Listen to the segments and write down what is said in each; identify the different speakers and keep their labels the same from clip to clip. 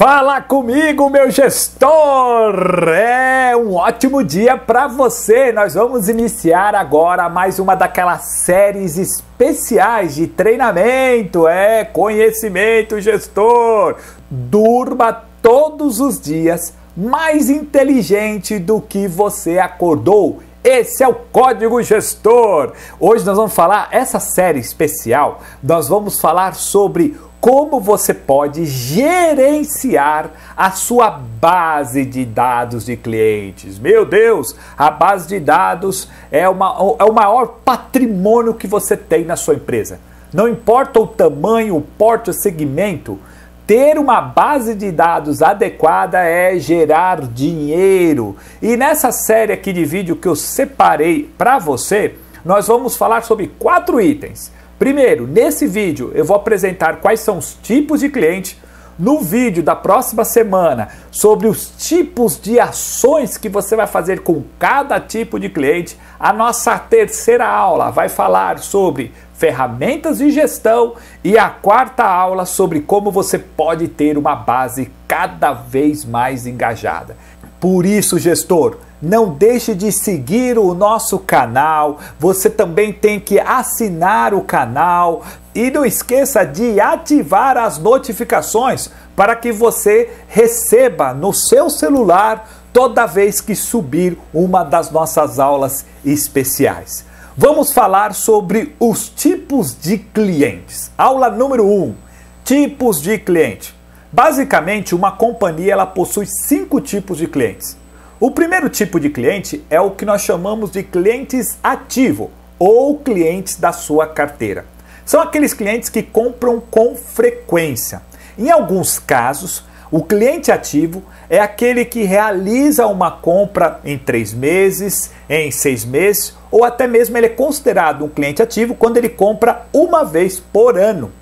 Speaker 1: Fala comigo, meu gestor! É um ótimo dia para você. Nós vamos iniciar agora mais uma daquelas séries especiais de treinamento, é conhecimento gestor. Durma todos os dias mais inteligente do que você acordou. Esse é o Código Gestor. Hoje nós vamos falar essa série especial. Nós vamos falar sobre como você pode gerenciar a sua base de dados de clientes. Meu Deus, a base de dados é, uma, é o maior patrimônio que você tem na sua empresa. Não importa o tamanho, o porte, o segmento, ter uma base de dados adequada é gerar dinheiro. E nessa série aqui de vídeo que eu separei para você, nós vamos falar sobre quatro itens Primeiro, nesse vídeo eu vou apresentar quais são os tipos de cliente. No vídeo da próxima semana, sobre os tipos de ações que você vai fazer com cada tipo de cliente, a nossa terceira aula vai falar sobre ferramentas de gestão e a quarta aula sobre como você pode ter uma base cada vez mais engajada. Por isso, gestor, não deixe de seguir o nosso canal. Você também tem que assinar o canal e não esqueça de ativar as notificações para que você receba no seu celular toda vez que subir uma das nossas aulas especiais. Vamos falar sobre os tipos de clientes. Aula número 1: um, tipos de cliente. Basicamente, uma companhia ela possui cinco tipos de clientes. O primeiro tipo de cliente é o que nós chamamos de clientes ativo ou clientes da sua carteira. São aqueles clientes que compram com frequência. Em alguns casos, o cliente ativo é aquele que realiza uma compra em três meses, em seis meses, ou até mesmo ele é considerado um cliente ativo quando ele compra uma vez por ano.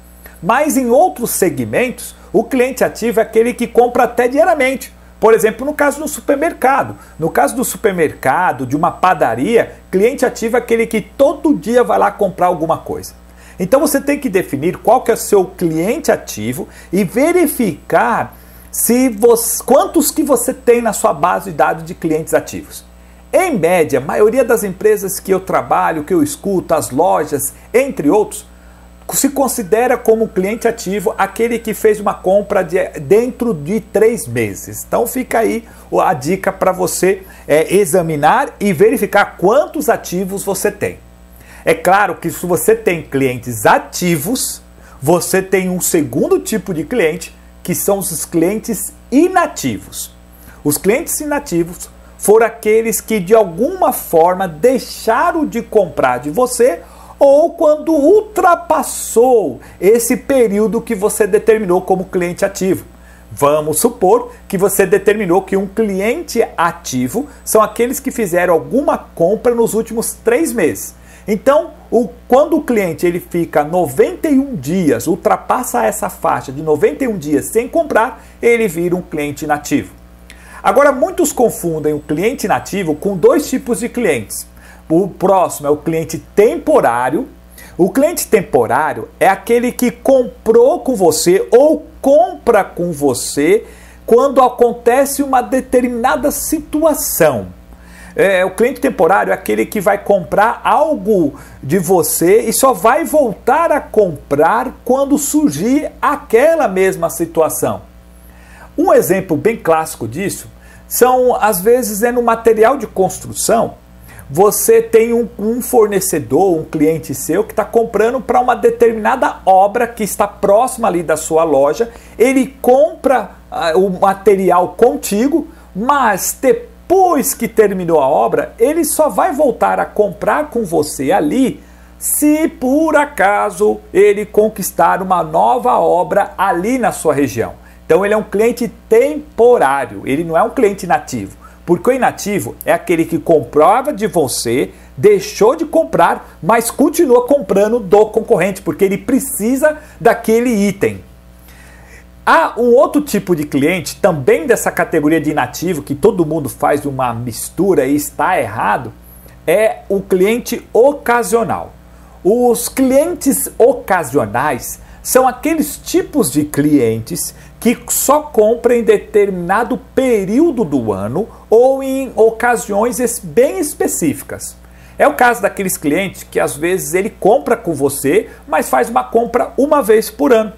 Speaker 1: Mas em outros segmentos, o cliente ativo é aquele que compra até diariamente, por exemplo, no caso do supermercado. No caso do supermercado, de uma padaria, cliente ativo é aquele que todo dia vai lá comprar alguma coisa. Então você tem que definir qual que é o seu cliente ativo e verificar se você, quantos que você tem na sua base de dados de clientes ativos. Em média, a maioria das empresas que eu trabalho, que eu escuto, as lojas, entre outros, se considera como cliente ativo aquele que fez uma compra de, dentro de três meses. Então fica aí a dica para você é, examinar e verificar quantos ativos você tem. É claro que se você tem clientes ativos, você tem um segundo tipo de cliente, que são os clientes inativos. Os clientes inativos foram aqueles que de alguma forma deixaram de comprar de você ou quando ultrapassou esse período que você determinou como cliente ativo. Vamos supor que você determinou que um cliente ativo são aqueles que fizeram alguma compra nos últimos três meses. Então, o, quando o cliente ele fica 91 dias, ultrapassa essa faixa de 91 dias sem comprar, ele vira um cliente inativo. Agora, muitos confundem o cliente inativo com dois tipos de clientes. O próximo é o cliente temporário. O cliente temporário é aquele que comprou com você ou compra com você quando acontece uma determinada situação. É, o cliente temporário é aquele que vai comprar algo de você e só vai voltar a comprar quando surgir aquela mesma situação. Um exemplo bem clássico disso são, às vezes, é no material de construção você tem um, um fornecedor, um cliente seu que está comprando para uma determinada obra que está próxima ali da sua loja, ele compra uh, o material contigo, mas depois que terminou a obra, ele só vai voltar a comprar com você ali se por acaso ele conquistar uma nova obra ali na sua região. Então ele é um cliente temporário, ele não é um cliente nativo. Porque o inativo é aquele que comprova de você, deixou de comprar, mas continua comprando do concorrente, porque ele precisa daquele item. Há um outro tipo de cliente, também dessa categoria de inativo, que todo mundo faz uma mistura e está errado, é o cliente ocasional. Os clientes ocasionais são aqueles tipos de clientes que só compram em determinado período do ano ou em ocasiões bem específicas. É o caso daqueles clientes que às vezes ele compra com você, mas faz uma compra uma vez por ano.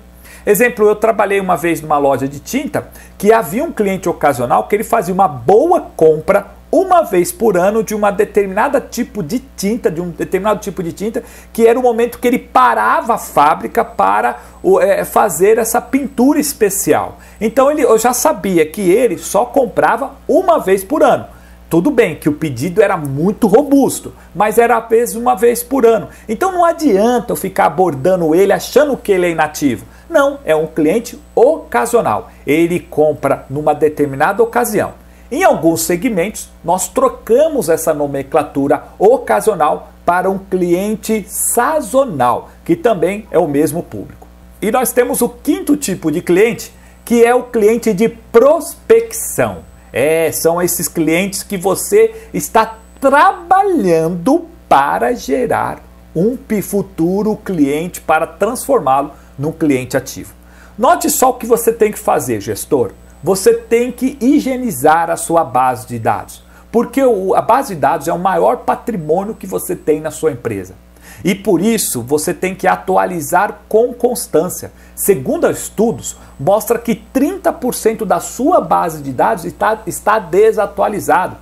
Speaker 1: Exemplo, eu trabalhei uma vez numa loja de tinta que havia um cliente ocasional que ele fazia uma boa compra uma vez por ano de uma determinada tipo de tinta, de um determinado tipo de tinta, que era o momento que ele parava a fábrica para é, fazer essa pintura especial. Então ele, eu já sabia que ele só comprava uma vez por ano. Tudo bem que o pedido era muito robusto, mas era apenas uma vez por ano. Então não adianta eu ficar abordando ele achando que ele é inativo. Não, é um cliente ocasional. Ele compra numa determinada ocasião. Em alguns segmentos, nós trocamos essa nomenclatura ocasional para um cliente sazonal, que também é o mesmo público. E nós temos o quinto tipo de cliente, que é o cliente de prospecção. É, são esses clientes que você está trabalhando para gerar um futuro cliente para transformá-lo num cliente ativo. Note só o que você tem que fazer, gestor. Você tem que higienizar a sua base de dados, porque a base de dados é o maior patrimônio que você tem na sua empresa. E por isso você tem que atualizar com constância. Segundo estudos, mostra que 30% da sua base de dados está, está desatualizado.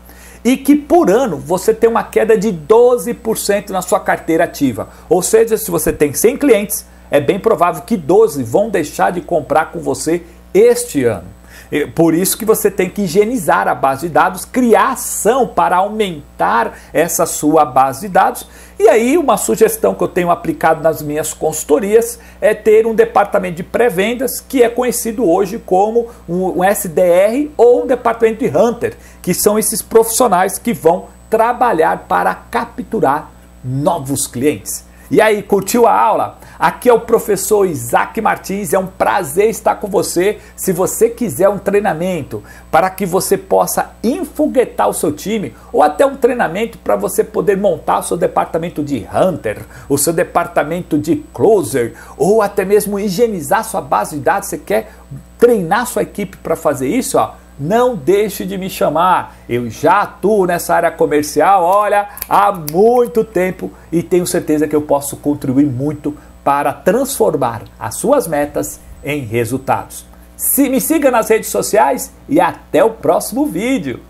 Speaker 1: E que por ano você tem uma queda de 12% na sua carteira ativa. Ou seja, se você tem 100 clientes, é bem provável que 12 vão deixar de comprar com você este ano. Por isso que você tem que higienizar a base de dados, criar ação para aumentar essa sua base de dados. E aí, uma sugestão que eu tenho aplicado nas minhas consultorias é ter um departamento de pré-vendas que é conhecido hoje como um SDR ou um departamento de Hunter, que são esses profissionais que vão trabalhar para capturar novos clientes. E aí, curtiu a aula? Aqui é o professor Isaac Martins, é um prazer estar com você. Se você quiser um treinamento para que você possa infoguetar o seu time, ou até um treinamento para você poder montar o seu departamento de Hunter, o seu departamento de Closer, ou até mesmo higienizar sua base de dados, você quer treinar sua equipe para fazer isso, ó, não deixe de me chamar. Eu já atuo nessa área comercial, olha, há muito tempo e tenho certeza que eu posso contribuir muito para transformar as suas metas em resultados. Se me siga nas redes sociais e até o próximo vídeo.